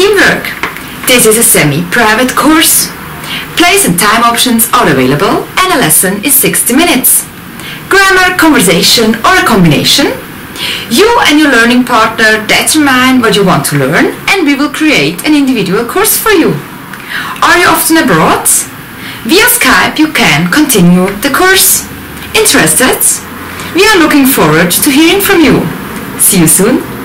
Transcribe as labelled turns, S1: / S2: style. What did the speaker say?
S1: Teamwork. This is a semi-private course. Place and time options are available and a lesson is 60 minutes. Grammar, conversation or a combination. You and your learning partner determine what you want to learn and we will create an individual course for you. Are you often abroad? Via Skype you can continue the course. Interested? We are looking forward to hearing from you. See you soon